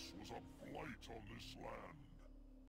This was a blight on this land.